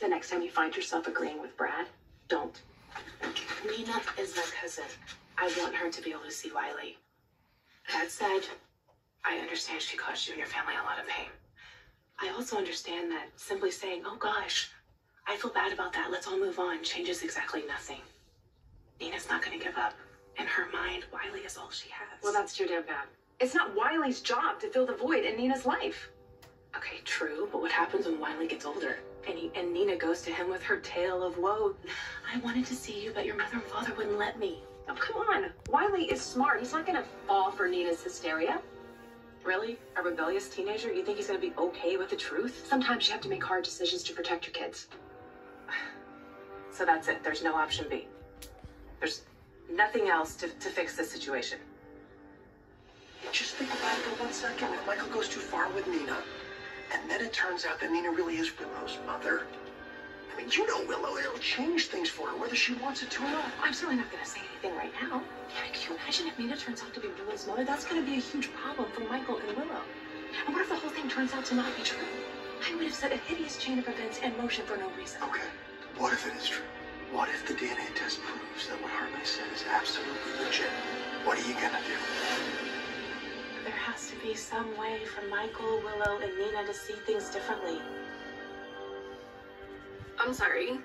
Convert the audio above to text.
The next time you find yourself agreeing with Brad, don't. Nina is my cousin. I want her to be able to see Wiley. That said, I understand she caused you and your family a lot of pain. I also understand that simply saying, oh gosh, I feel bad about that, let's all move on, changes exactly nothing. Nina's not gonna give up. In her mind, Wiley is all she has. Well, that's too damn bad. It's not Wiley's job to fill the void in Nina's life. Okay, what happens when Wiley gets older? And, he, and Nina goes to him with her tale of woe. I wanted to see you, but your mother and father wouldn't let me. Oh, come on. Wiley is smart. He's not gonna fall for Nina's hysteria. Really? A rebellious teenager? You think he's gonna be okay with the truth? Sometimes you have to make hard decisions to protect your kids. So that's it. There's no option B. There's nothing else to, to fix this situation. Just think about it for one second. If Michael goes too far with Nina, it turns out that Nina really is Willow's mother, I mean, you know Willow, it'll change things for her, whether she wants it to or not. I'm certainly not gonna say anything right now. Yeah, can you imagine if Nina turns out to be Willow's mother? That's gonna be a huge problem for Michael and Willow. And what if the whole thing turns out to not be true? I would have set a hideous chain of events in motion for no reason. Okay, what if it is true? What if the DNA test proves that what Harmony said is absolutely legit? What are you gonna do? Has to be some way for Michael, Willow, and Nina to see things differently. I'm sorry.